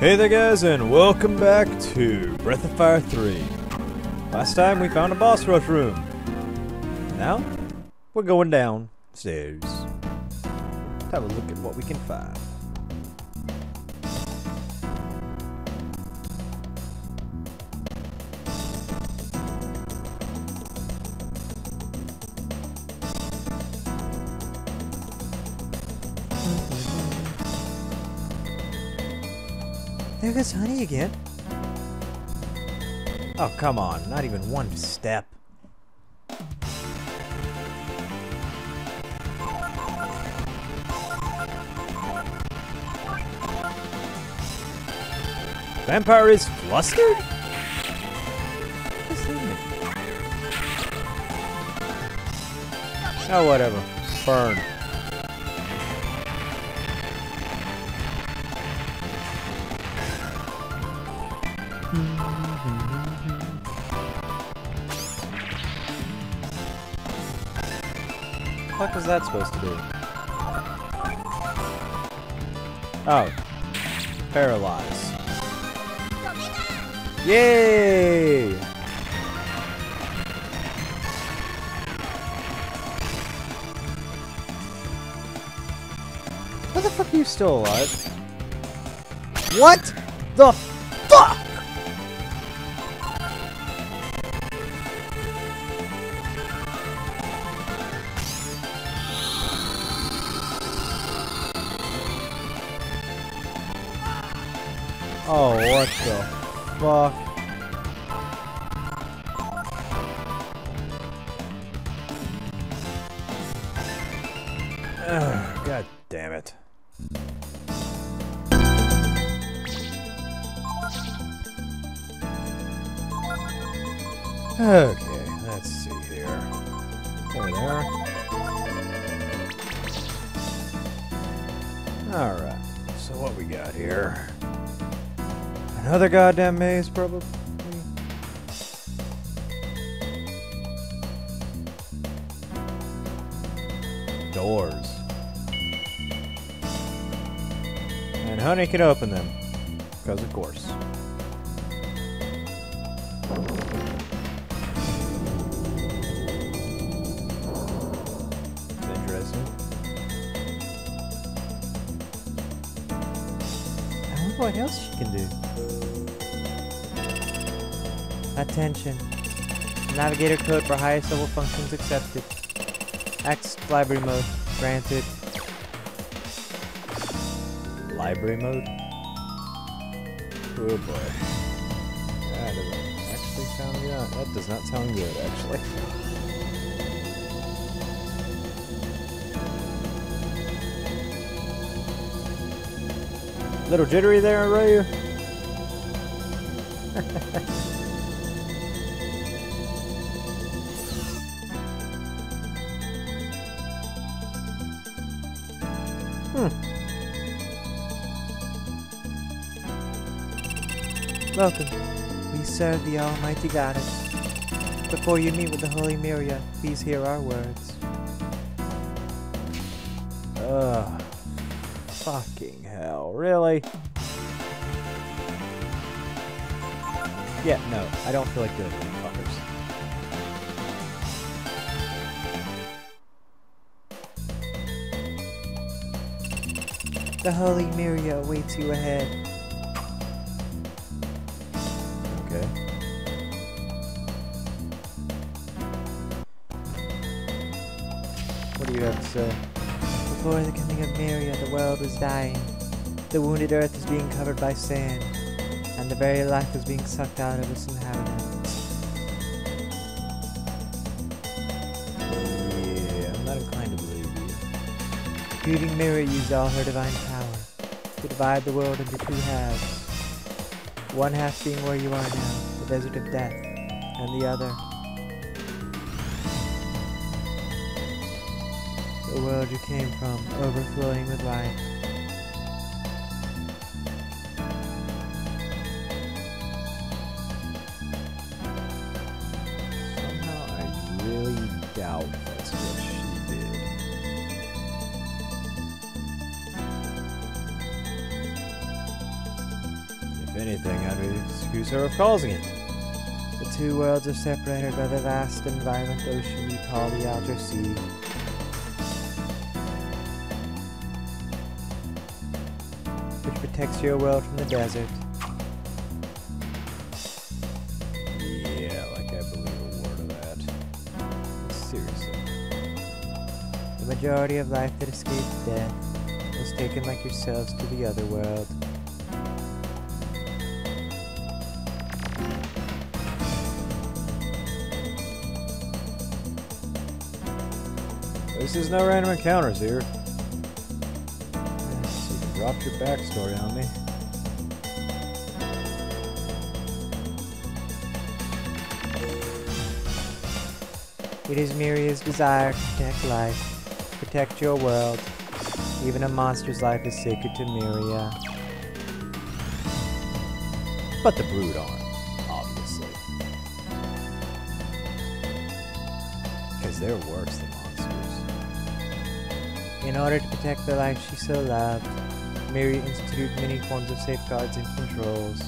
Hey there guys and welcome back to Breath of Fire 3. Last time we found a boss rush room. Now, we're going downstairs. Let's Have a look at what we can find. Goes Honey again. Oh, come on. Not even one step. Vampire is flustered? Oh, whatever. Burn. Was that supposed to do? Oh. Paralyze. Yay! How the fuck are you still alive? What Okay, let's see here. There are. Alright, so what we got here? Another goddamn maze, probably. Doors. And Honey can open them. Because of course. Else she can do. Attention. Navigator code for highest level functions accepted. Access library mode granted. Library mode? Oh boy. That doesn't actually sound good. That does not sound good, actually. Little jittery there, Ryu. Hmm. Welcome. We serve the Almighty Goddess. Before you meet with the Holy Myria, please hear our words. Ugh. Fucking hell. Really? Yeah, no. I don't feel like doing it, fuckers. The Holy Myria awaits you ahead. Okay. What do you have to say? Before the coming of Myria, the world was dying. The wounded earth is being covered by sand, and the very life is being sucked out of its inhabitants. Yeah, I'm not inclined to believe you. Grieving Myria used all her divine power to divide the world into two halves. One half being where you are now, the desert of death, and the other, you came from, overflowing with life. Somehow I really doubt that's what she did. If anything, I'd excuse her of causing it. The two worlds are separated by the vast and violent ocean you call the Outer Sea. Protects your world from the desert. Yeah, like I believe a word of that. Seriously. The majority of life that escaped death was taken like yourselves to the other world. This is no random encounters here. So you can drop your backstory on me. It is Myria's desire to protect life, protect your world. Even a monster's life is sacred to Miria. But the brood aren't, obviously. Because they're worse than monsters. In order to protect the life she so loved, Myria instituted many forms of safeguards and controls.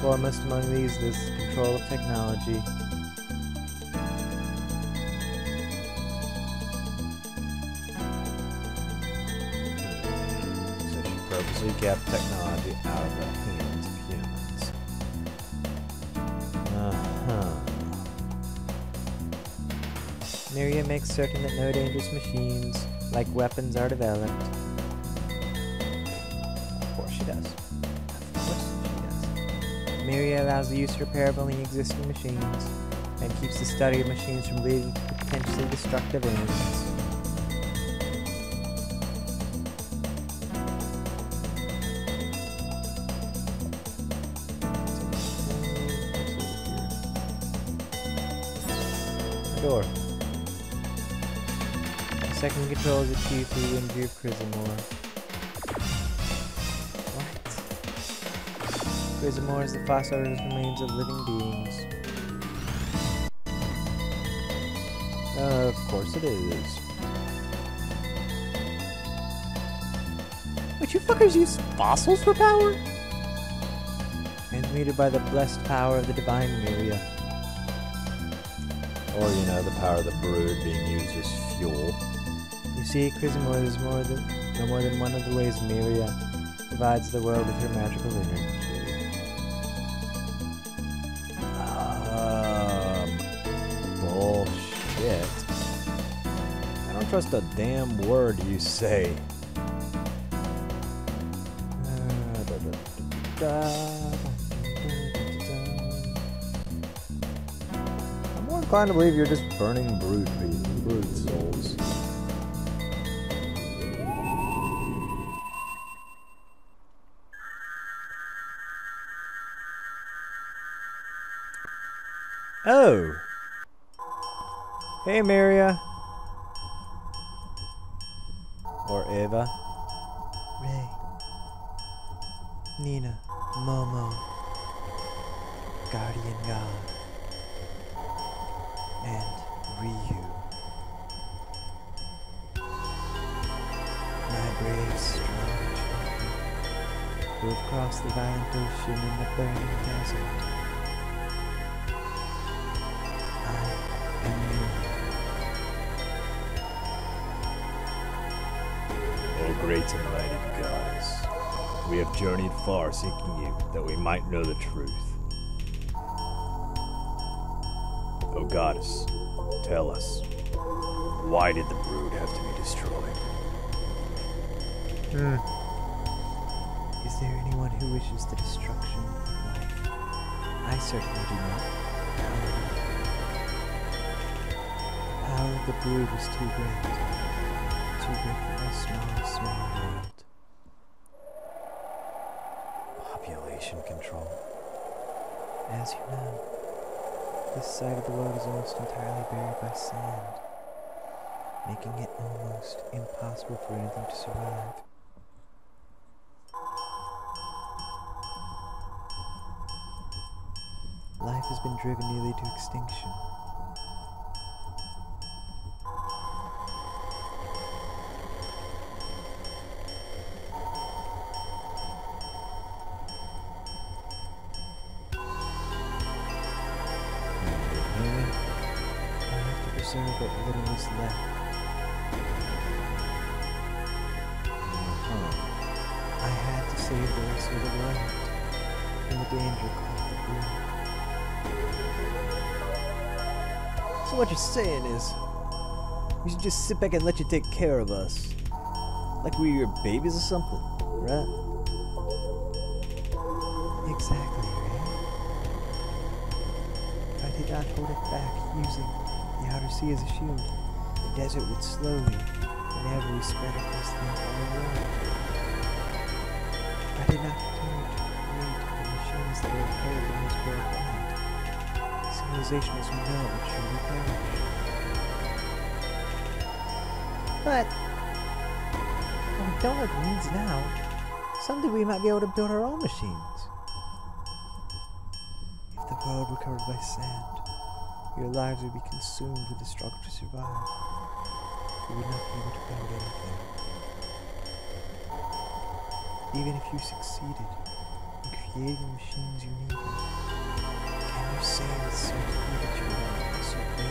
Foremost among these is control of technology. So she purposely kept technology out of the Makes certain that no dangerous machines, like weapons, are developed. Of course she does. Of course she does. Myria allows the use of repair of only existing machines, and keeps the study of machines from leading to potentially destructive ends. Control is achieved through the injury of Chrysamore. What? Chrysamore is the fossilized remains of living beings. Uh, of course it is. But you fuckers use fossils for power? Transmuted by the blessed power of the divine Myria. Or, you know, the power of the brood being used as fuel. Chrysamore is more than no more than one of the ways Myria provides the world with her magical energy. Um, bullshit. I don't trust a damn word you say. I'm more inclined to believe you're just burning brood brood souls. Oh. Hey, Maria. Or Eva. Rei, Nina, Momo, Guardian Garr, and Ryu. My brave, strong children, who have crossed the violent ocean and the burning desert. O mighty goddess, we have journeyed far seeking you, that we might know the truth. O goddess, tell us, why did the brood have to be destroyed? Hmm. Is there anyone who wishes the destruction of life? I certainly do not. However, the power of the brood was too great. Too great for small, small world. Population control. As you know, this side of the world is almost entirely buried by sand, making it almost impossible for anything to survive. Life has been driven nearly to extinction. What you're saying is, we should just sit back and let you take care of us, like we were your babies or something, right? Exactly, Rei. If I did not hold it back using the outer sea as a shield, the desert would slowly and everly spread across the entire world. If I did not continue to create the machines that will carry the news worldwide, civilization as we know it surely perish. But have the means now, someday we might be able to build our own machines. If the world were covered by sand, your lives would be consumed with the struggle to survive. You would not be able to build anything. Even if you succeeded in creating the machines you needed, you say with certainty that you would not also a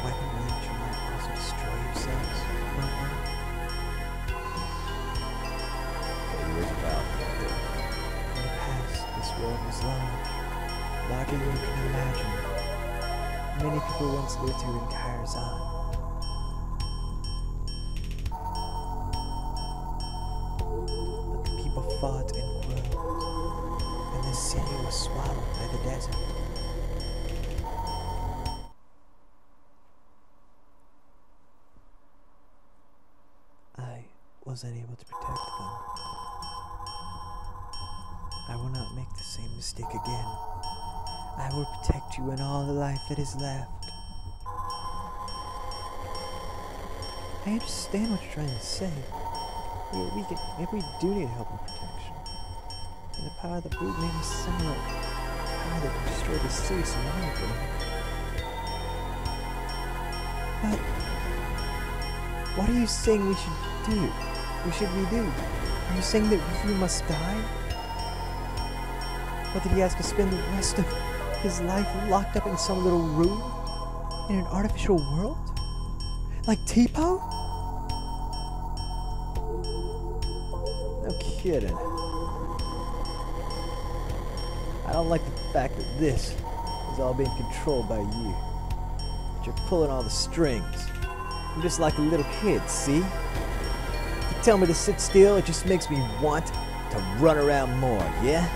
weapon with which you might also destroy yourselves? worldwide? Okay, yours about right there. In the past, this world was large, larger than you can imagine. Many people once lived here in Kairzan. Mistake again. I will protect you and all the life that is left. I understand what you're trying to say. We, we can, maybe we do need help and protection. And the power of the brood may be similar. The power that can destroy the city surrounding it. But what are you saying we should do? What should we do? Are you saying that Ryu must die? Or that he has to spend the rest of his life locked up in some little room? In an artificial world? Like Teepo? No kidding. I don't like the fact that this is all being controlled by you. But you're pulling all the strings. I'm just like a little kid, see? You tell me to sit still, it just makes me want to run around more, yeah?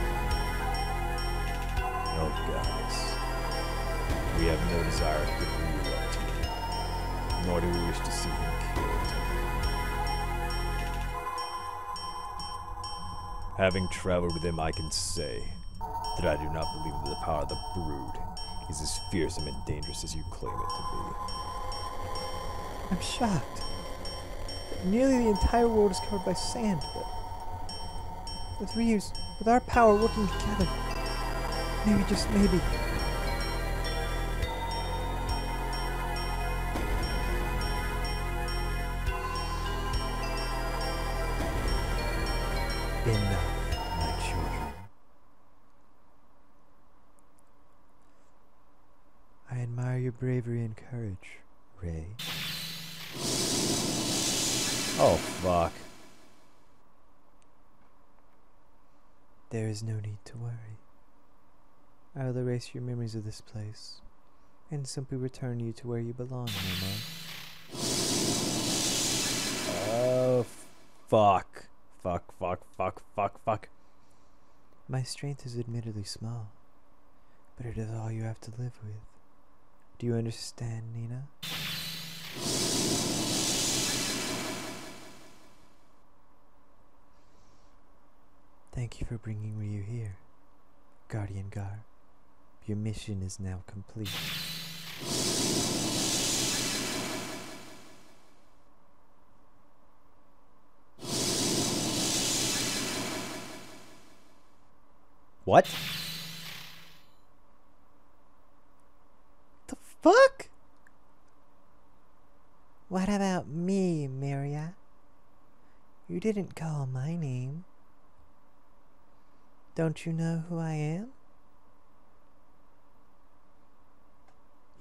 Having traveled with him, I can say that I do not believe that the power of the brood is as fearsome and dangerous as you claim it to be. I'm shocked. Nearly the entire world is covered by sand, but with Ryu's, with our power working together, maybe just maybe, courage, Rei. Oh, fuck. There is no need to worry. I will erase your memories of this place and simply return you to where you belong, Momo. Oh, fuck. Fuck, fuck, fuck, fuck, fuck. My strength is admittedly small, but it is all you have to live with. Do you understand, Nina? Thank you for bringing Ryu here, Guardian Garr. Your mission is now complete. What? The fuck? What about me, Myria? You didn't call my name. Don't you know who I am?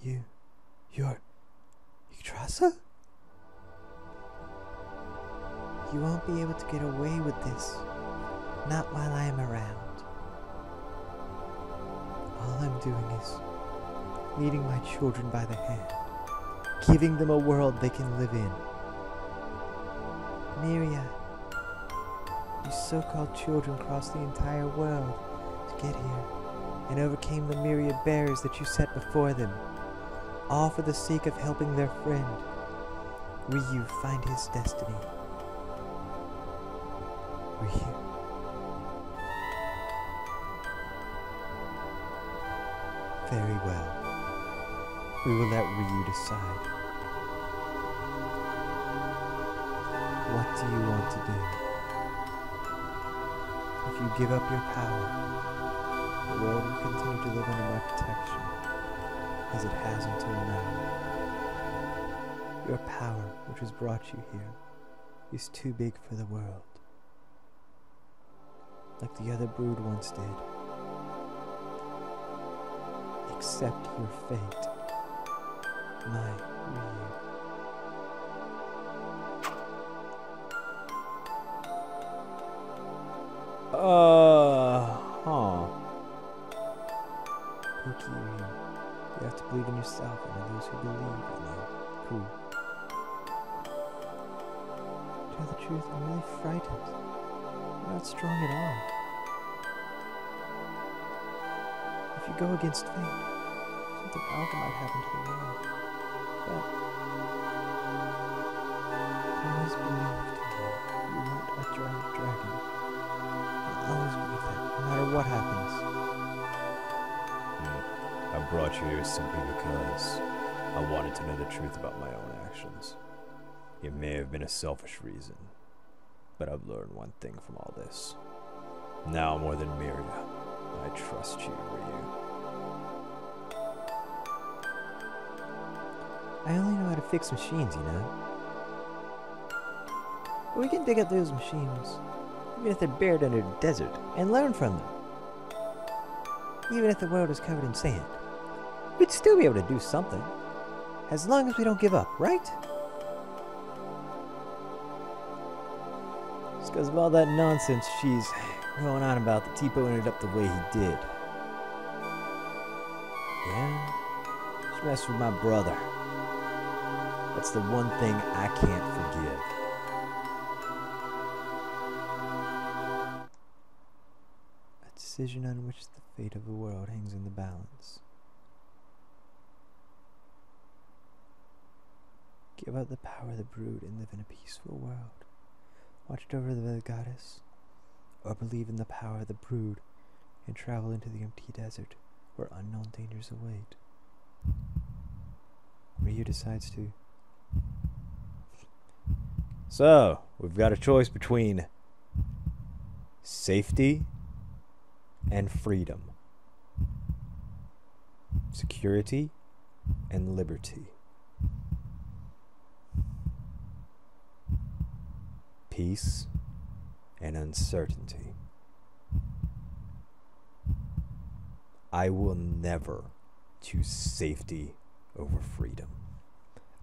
You. You're. Tressa? You won't be able to get away with this. Not while I am around. All I'm doing is leading my children by the hand, giving them a world they can live in. Myria, you so-called children crossed the entire world to get here and overcame the myriad barriers that you set before them, all for the sake of helping their friend, Ryu, find his destiny. Ryu. Very well. We will let Ryu decide. What do you want to do? If you give up your power, the world will continue to live under my protection, as it has until now. Your power, which has brought you here, is too big for the world. Like the other brood once did. Accept your fate, my Ryu. Uh, simply because I wanted to know the truth about my own actions. It may have been a selfish reason, but I've learned one thing from all this. Now more than Myria, I trust you, Ryu. I only know how to fix machines, you know. But we can dig up those machines, even if they're buried under the desert, and learn from them. Even if the world is covered in sand, we'd still be able to do something. As long as we don't give up, right? It's because of all that nonsense she's going on about that Teepo ended up the way he did. Yeah, she messed with my brother. That's the one thing I can't forgive. A decision on which the fate of the world hangs in the balance. Give up the power of the brood and live in a peaceful world, watched over the goddess, or believe in the power of the brood and travel into the empty desert where unknown dangers await. Ryu decides to. So, we've got a choice between safety and freedom, security and liberty, peace and uncertainty. I will never choose safety over freedom.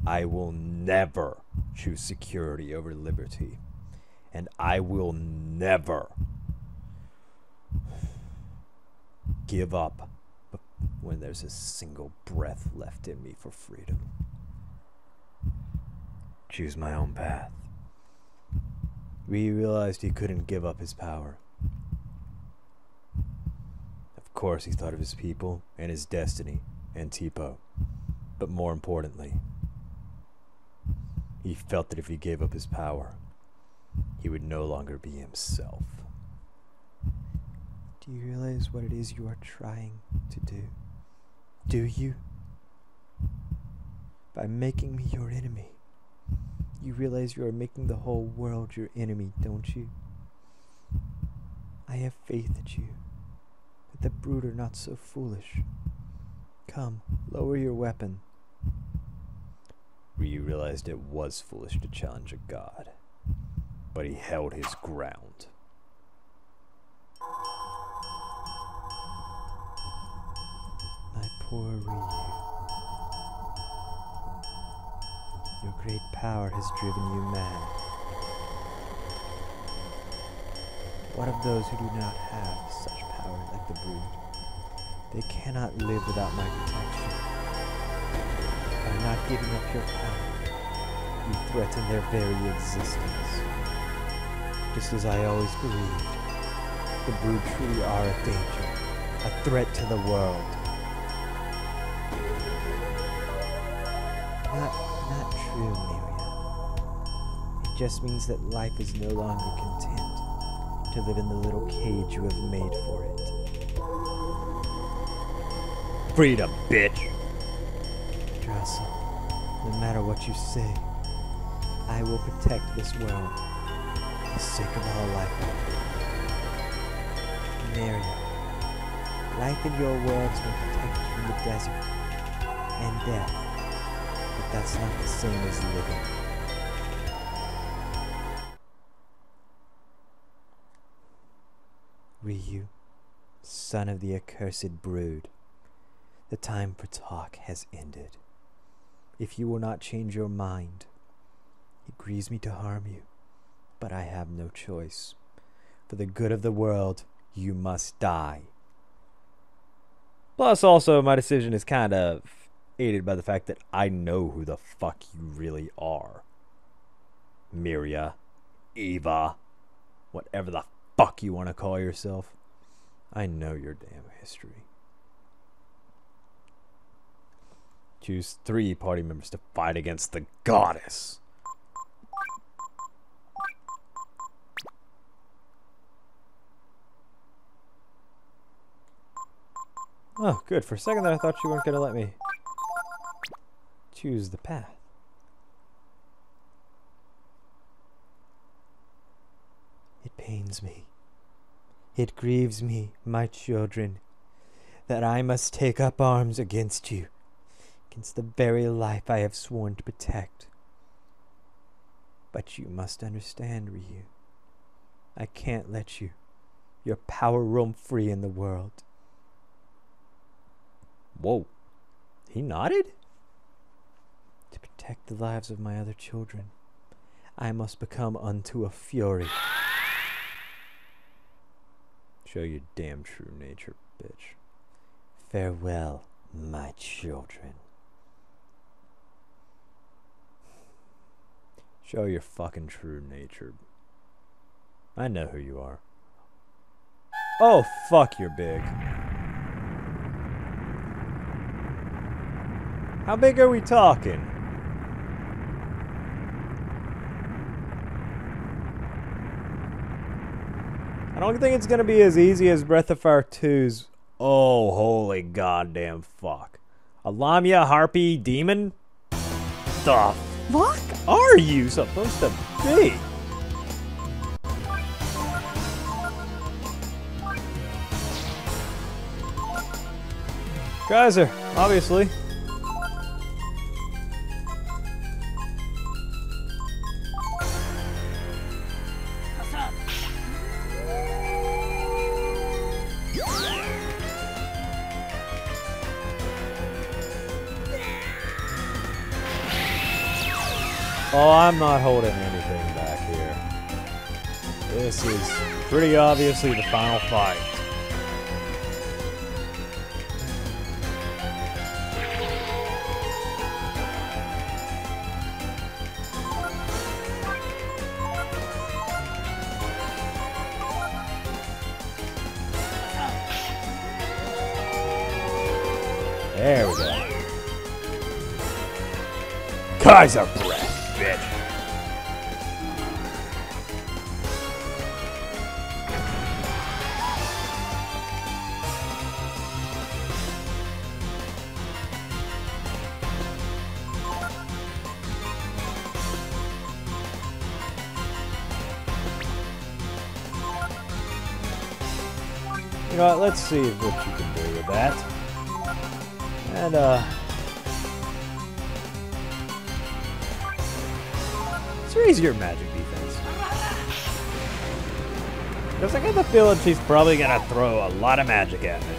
I will never choose security over liberty. And I will never give up when there's a single breath left in me for freedom. Choose my own path. We realized he couldn't give up his power. Of course, he thought of his people and his destiny and Teepo. But more importantly, he felt that if he gave up his power, he would no longer be himself. Do you realize what it is you are trying to do? Do you? By making me your enemy, you realize you are making the whole world your enemy, don't you? I have faith that you, that the brood are not so foolish. Come, lower your weapon. Ryu realized it was foolish to challenge a god, but he held his ground. My poor Ryu. Your great power has driven you mad. What of those who do not have such power like the brood? They cannot live without my protection. By not giving up your power, you threaten their very existence. Just as I always believed, the brood truly are a danger, a threat to the world. Not, true, Miriam. It just means that life is no longer content to live in the little cage you have made for it. Freedom, bitch. Drossel, no matter what you say, I will protect this world for the sake of all life Miriam, life in your worlds will protect you from the desert and death, that's not the same as living. Ryu, son of the accursed brood, the time for talk has ended. If you will not change your mind, it grieves me to harm you, but I have no choice. For the good of the world, you must die. Plus, also, my decision is kind of aided by the fact that I know who the fuck you really are. Myria, Eva, whatever the fuck you want to call yourself. I know your damn history. Choose three party members to fight against the goddess. Oh, good. For a second there, I thought you weren't going to let me choose the path. It pains me. It grieves me, my children, that I must take up arms against you, against the very life I have sworn to protect. But you must understand, Ryu. I can't let you, your power roam free in the world. Whoa. He nodded? To protect the lives of my other children, I must become unto a fury. Show your damn true nature, bitch. Farewell, my children. Show your fucking true nature. I know who you are. Oh, fuck, you're big. How big are we talking? I don't think it's gonna be as easy as Breath of Fire 2's. Oh, holy goddamn fuck. A Lamia Harpy Demon? The fuck are you supposed to be? Kaiser, obviously. Not holding anything back here. This is pretty obviously the final fight. There we go. Kaiser see what you can do with that. And, uh... Let's raise your magic defense. Because I get the feeling she's probably gonna throw a lot of magic at me.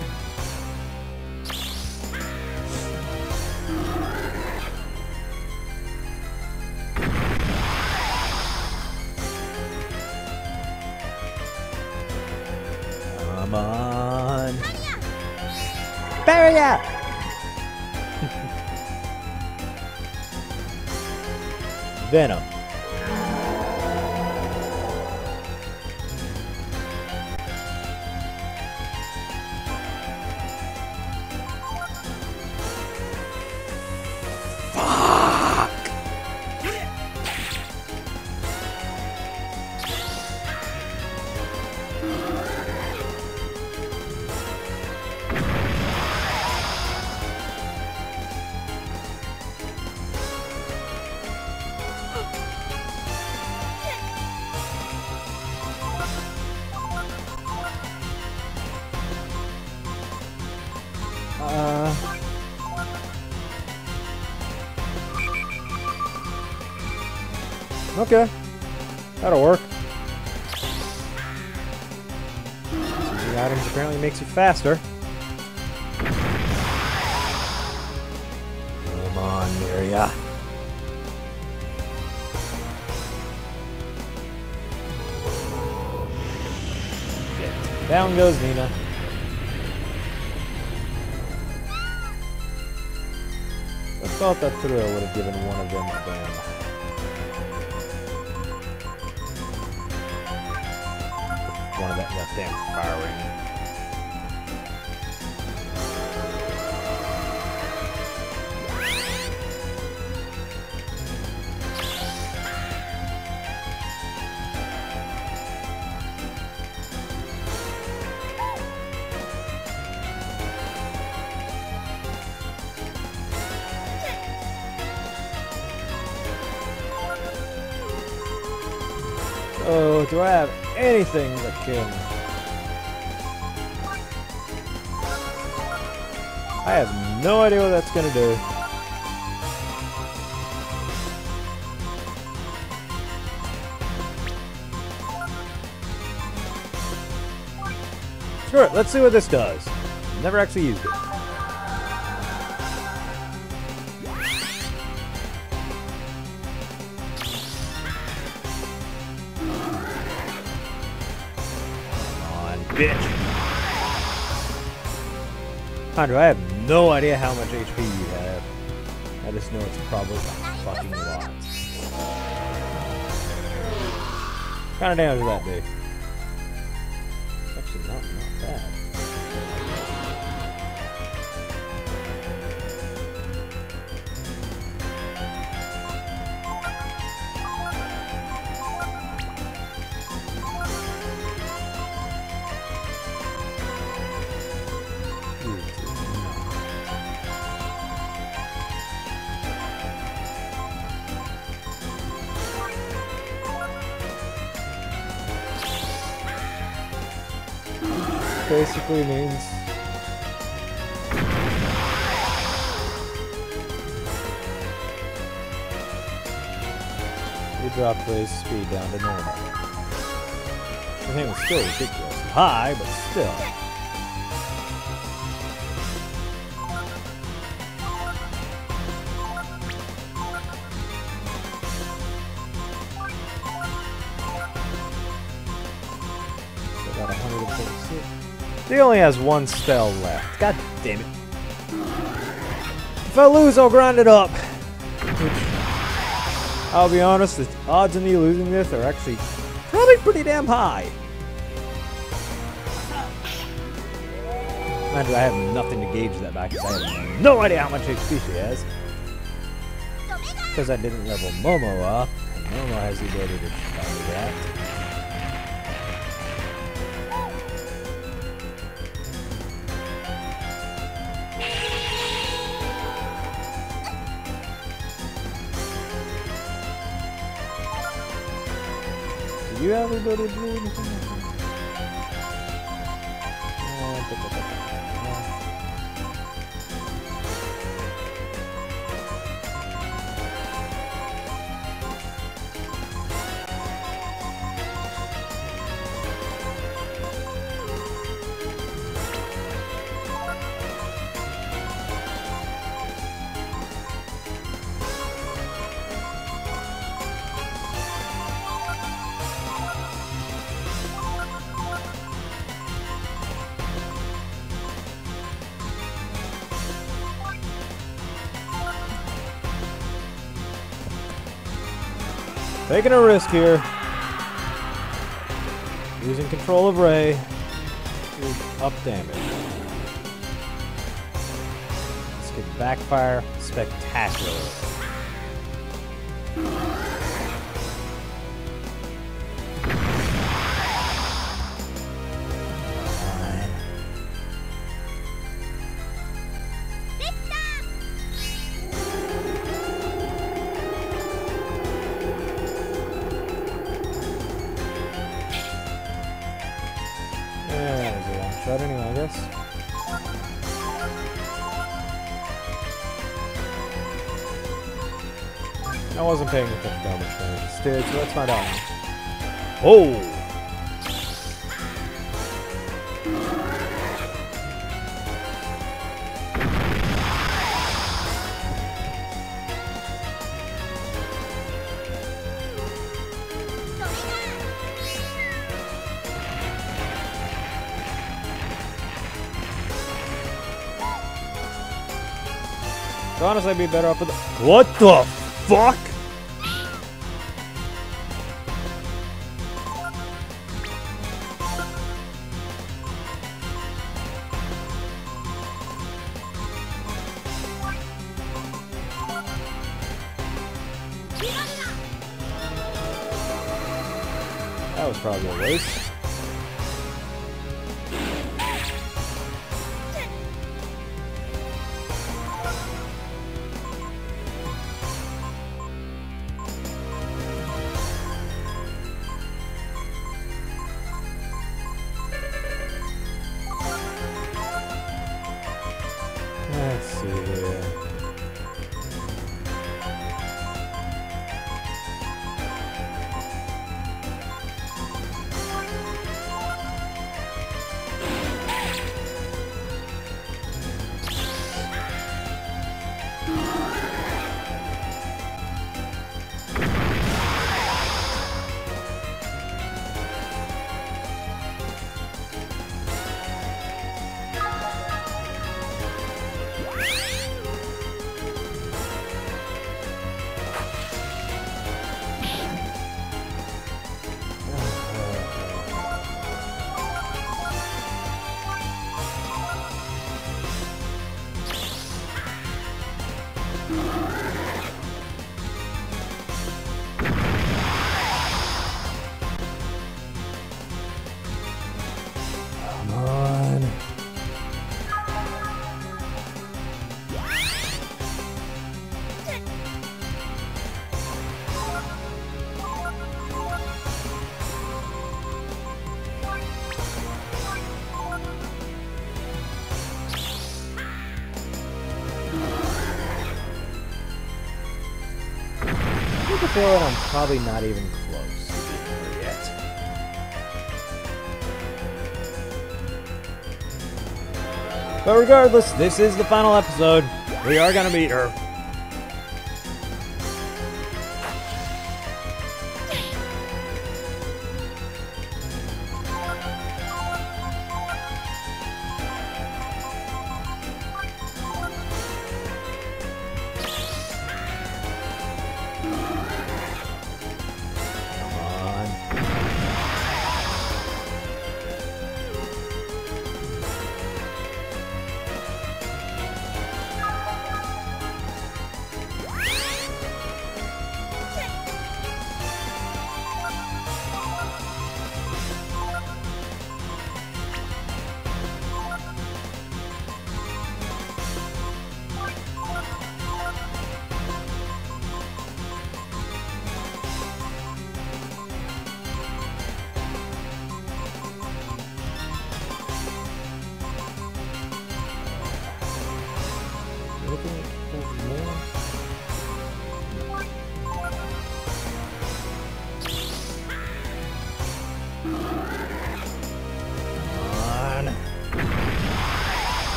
Venom. That'll work. Using items apparently makes you faster. Come on, Myria. Down goes Nina. I thought that thrill would have given one of them a damn. Damn. Oh, do I have anything that can... I have no idea what that's gonna do. Sure, let's see what this does. Never actually used it. Bitch. Andrew, I have no idea how much HP you have. I just know it's probably a fucking lot. What kind of damage does that do? Actually not, not bad. Basically means you drop Blaze's speed down to normal. The thing was still ridiculously high, but still. Got 146. He only has one spell left. God damn it. If I lose, I'll grind it up. I'll be honest, the odds of me losing this are actually probably pretty damn high. Mind you, I have nothing to gauge that by because I have no idea how much HP she has. Because I didn't level Momo up, Momo has the ability to me that. You do anything? Taking a risk here. Losing control of Rei. Up damage. This could backfire spectacularly. Shot anyway, I guess. I wasn't paying attention to how much damage did, so let's find out. Oh! I'd be better off with. What the fuck? The feeling I'm probably not even close yet. But regardless, this is the final episode. We are gonna beat her.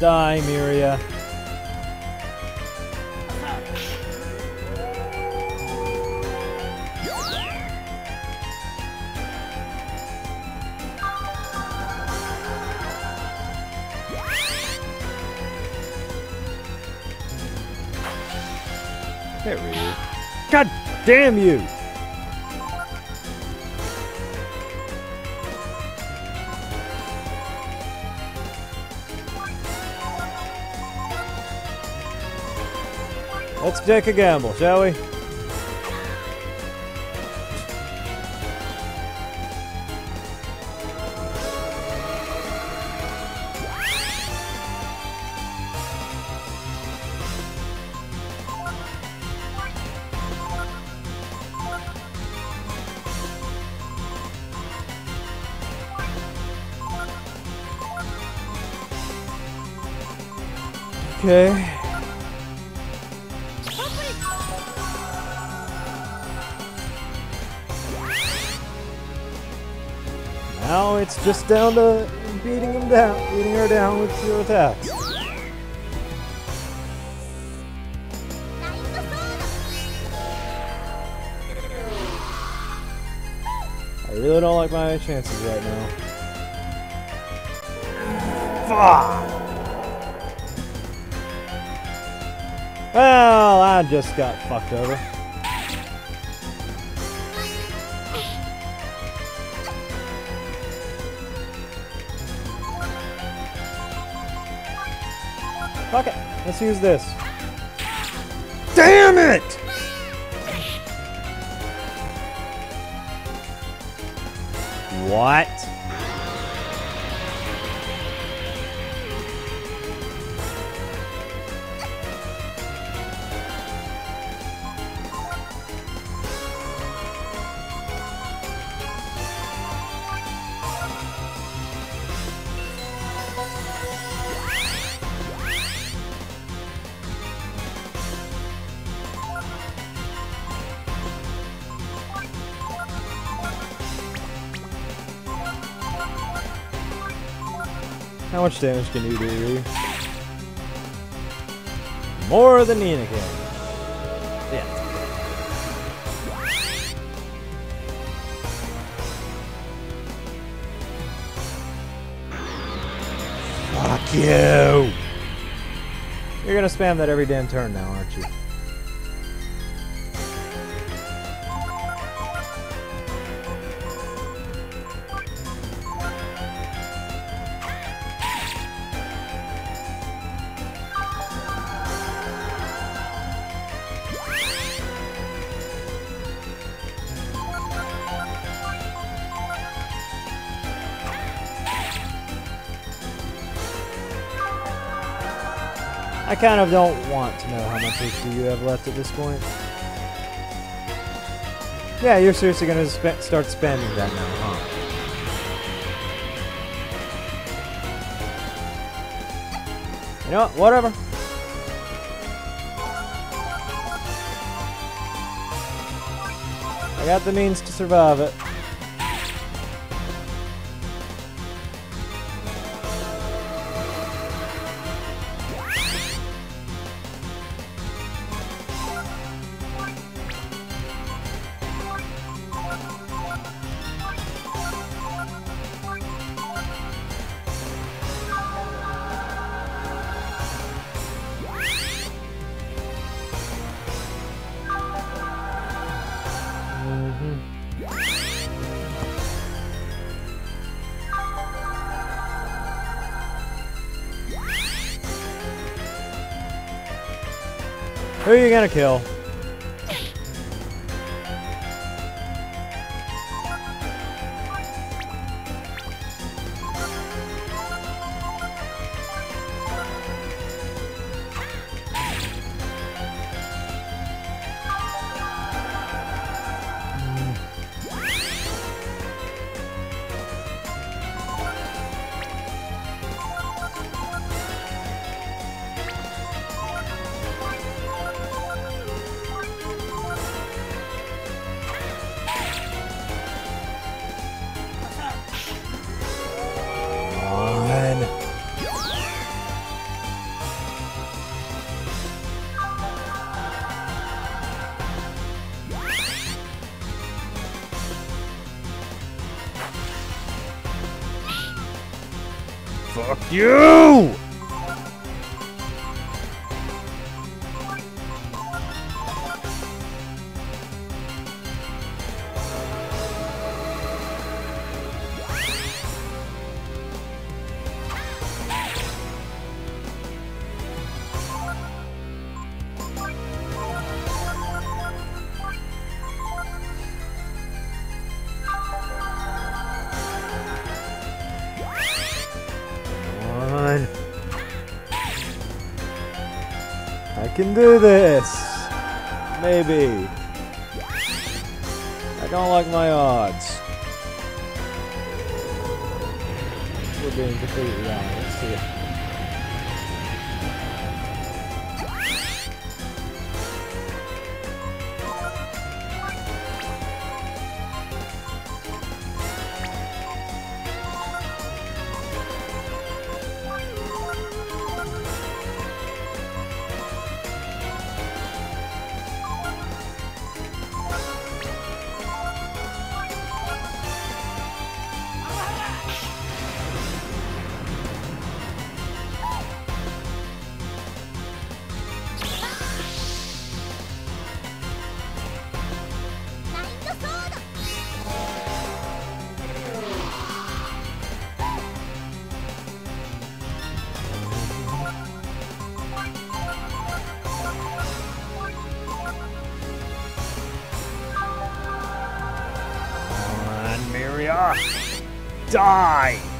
Die, Myria. Get Ryu. God damn you! Let's take a gamble, shall we? Now it's just down to beating him down, beating her down with your attacks. I really don't like my chances right now. Fuck! Well, I just got fucked over. Let's use this. Damn it! Much damage can you do, More than Nina can. Yeah. Fuck you! You're gonna spam that every damn turn now, I kind of don't want to know how much HP you have left at this point. Yeah, you're seriously gonna spe start spending that now, huh? You know what? Whatever. I got the means to survive it. Who are you! Can do this. Die!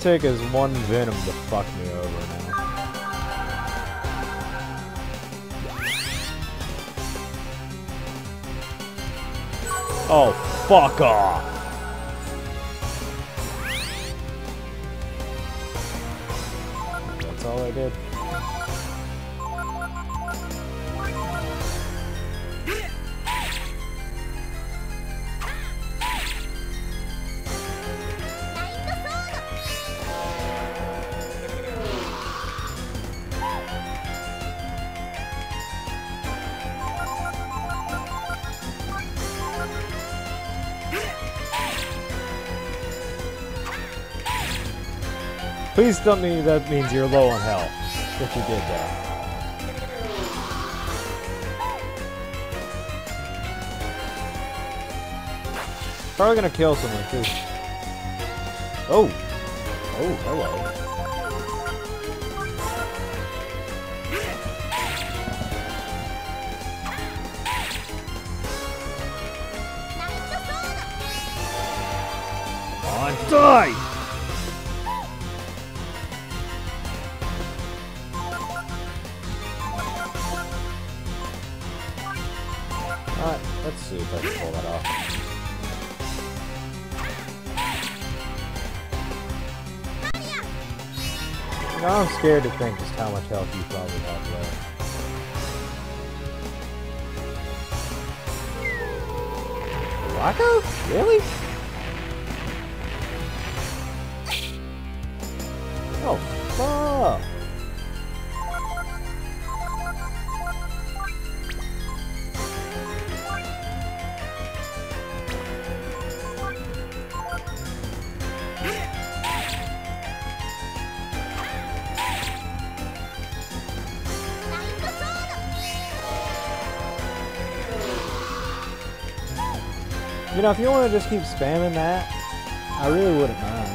Take is one Venom to fuck me over now. Oh, fuck off! Please tell me that means you're low on health. If you did that. Probably gonna kill someone too. Oh. Oh, hello. Scared to think just how much health you probably have left. Rocco? Really? You know, if you want to just keep spamming that, I really wouldn't mind.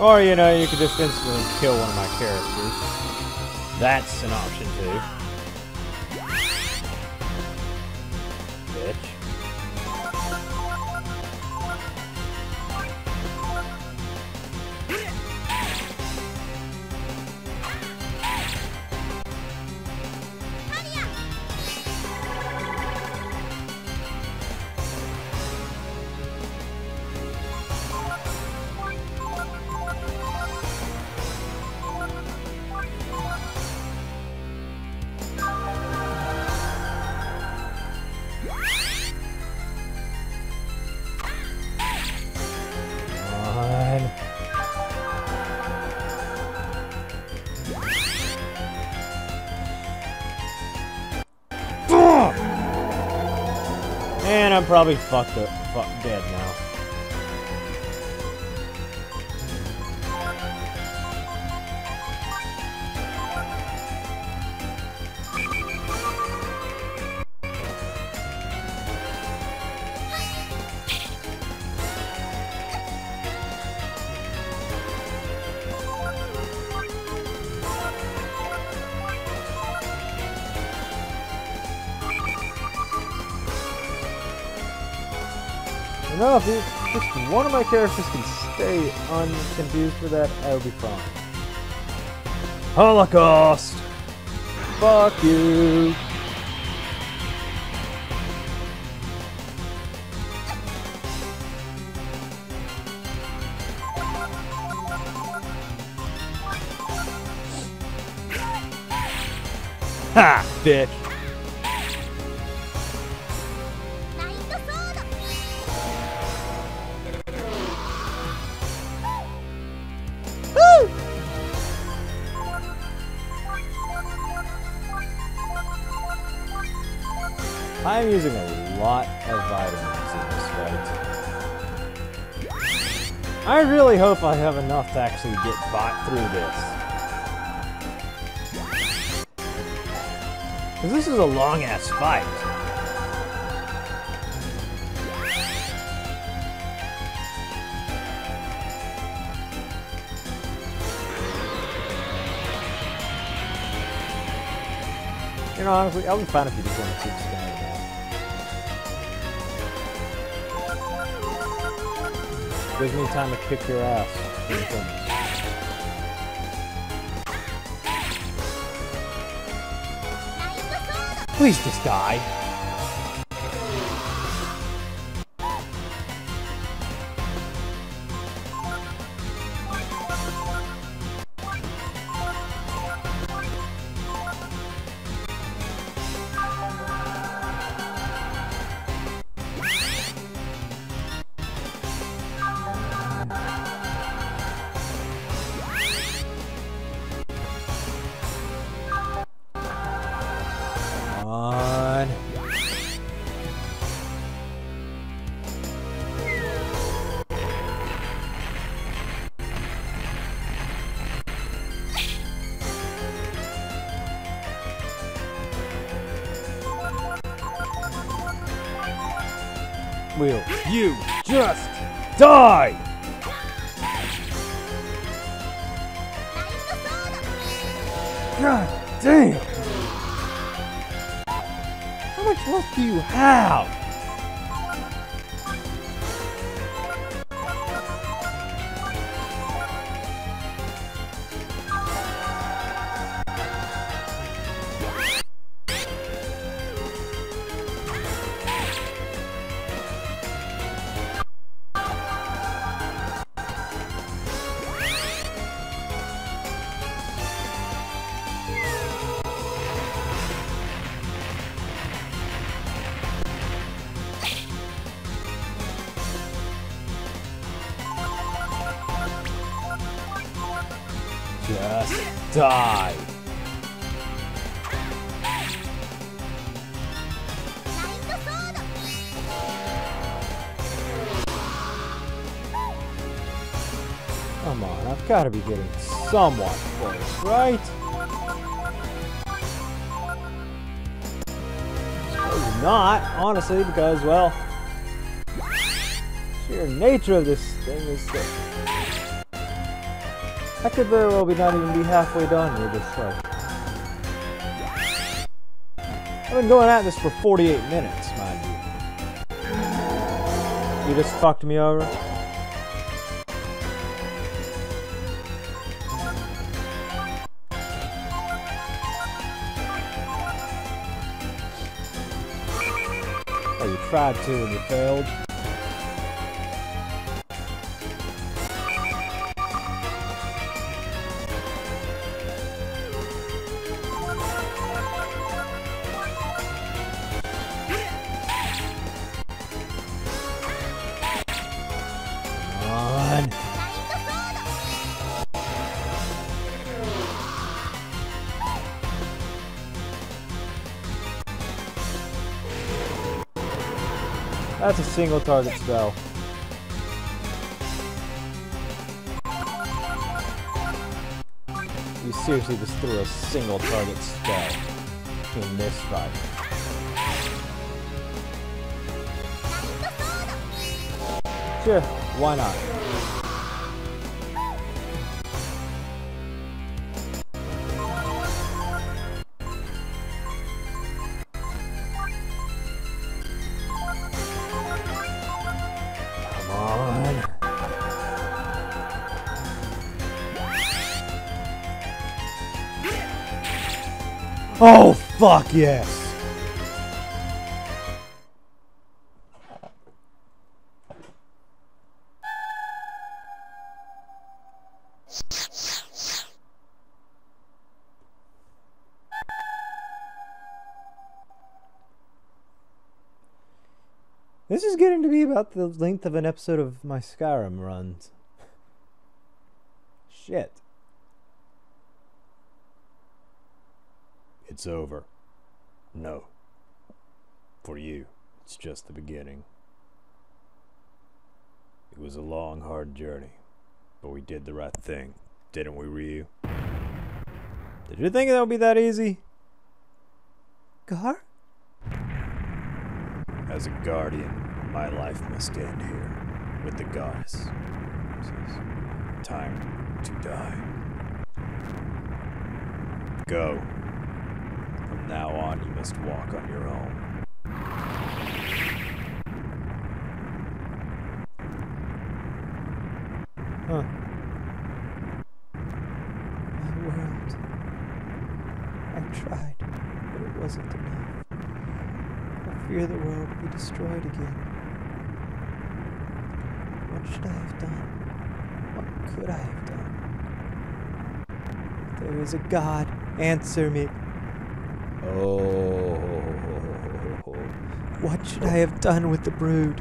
Or, you know, you could just instantly kill one of my characters. That's an option too. Probably fucked up, just one of my characters can stay unconfused for that, I will be fine. Holocaust! Fuck you! Ha! Bitch! I'm using a lot of vitamins in this fight. I really hope I have enough to actually get bought through this. Because this is a long ass fight. You know, honestly, I would be fine if you just want to keep Gives me time to kick your ass. Please just die. Will you just die? God damn! How much health do you have? On, got to be getting somewhat close, right? Not, honestly, because, well, sheer nature of this thing is that I could very well be not even be halfway done with this. I've been going at this for 48 minutes, mind you. You just fucked me over? Tried to and you failed? Single target spell. You seriously just threw a single target spell in this fight. Sure, why not? Fuck yes. This is getting to be about the length of an episode of my Skyrim runs. Shit. It's over. No. For you, it's just the beginning. It was a long, hard journey, but we did the right thing, didn't we, Ryu? Did you think that would be that easy? Garr? As a guardian, my life must end here with the goddess. Time to die. Go. From now on, you must walk on your own. Huh. My world. I tried, but it wasn't enough. I fear the world will be destroyed again. What should I have done? What could I have done? If There is a God. Answer me. Oh. What should I have done with the brood?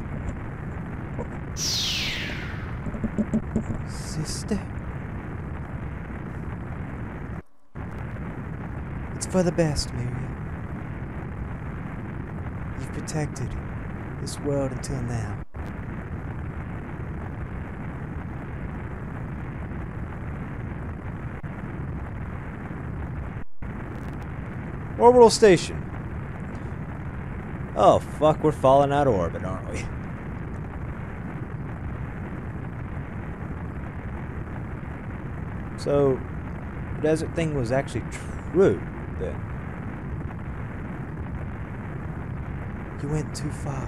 Sister? It's for the best, Miriam. You've protected this world until now. Orbital station. Oh, fuck, we're falling out of orbit, aren't we? So, the desert thing was actually true then. You went too far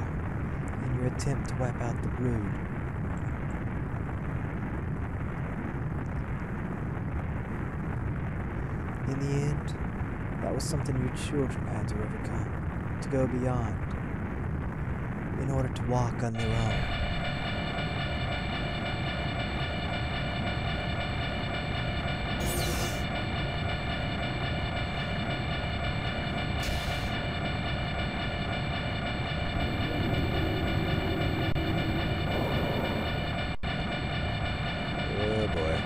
in your attempt to wipe out the brood. In the end, that was something your children had to overcome, to go beyond, in order to walk on their own. Oh boy.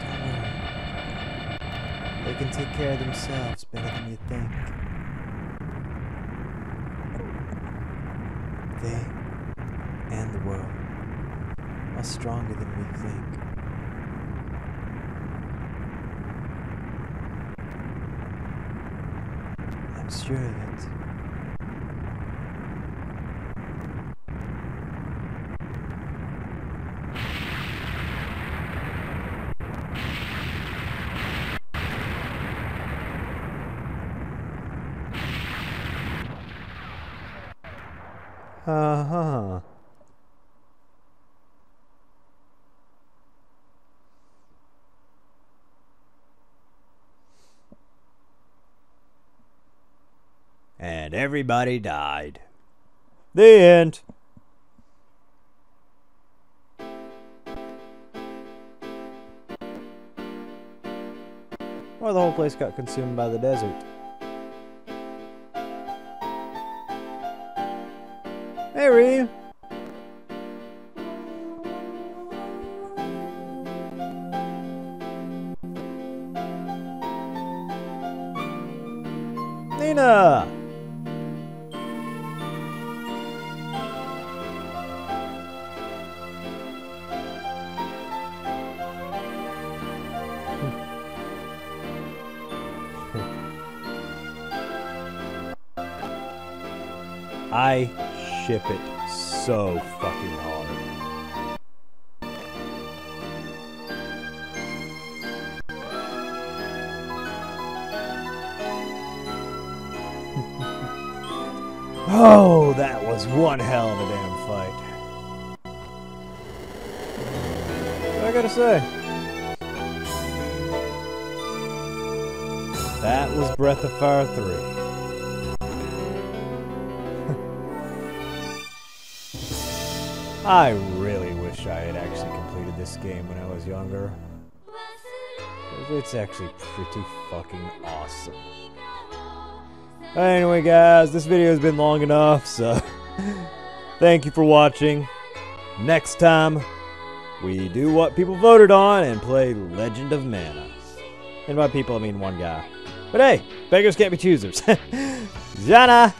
Don't worry. They can take care of themselves better than you think. They and the world are stronger than we think. I'm sure of it. Uh And everybody died. The end. Or the whole place got consumed by the desert. Hey, Rei. It's actually pretty fucking awesome. Anyway, guys, this video has been long enough, so thank you for watching. Next time, we do what people voted on and play Legend of Mana. And by people, I mean one guy. But hey, beggars can't be choosers. Jana!